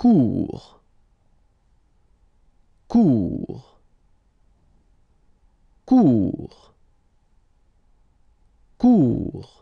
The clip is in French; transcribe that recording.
cours. Cours. Cours. Cours.